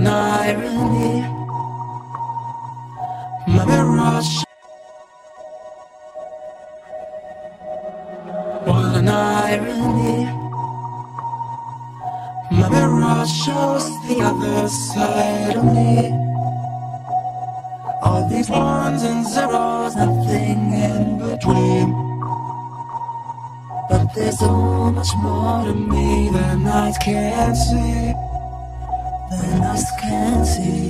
an irony. My mirage. What an irony. My mirage shows the other side of me. All these ones and zeros, nothing in between. But there's so much more to me than eyes can see. Eyes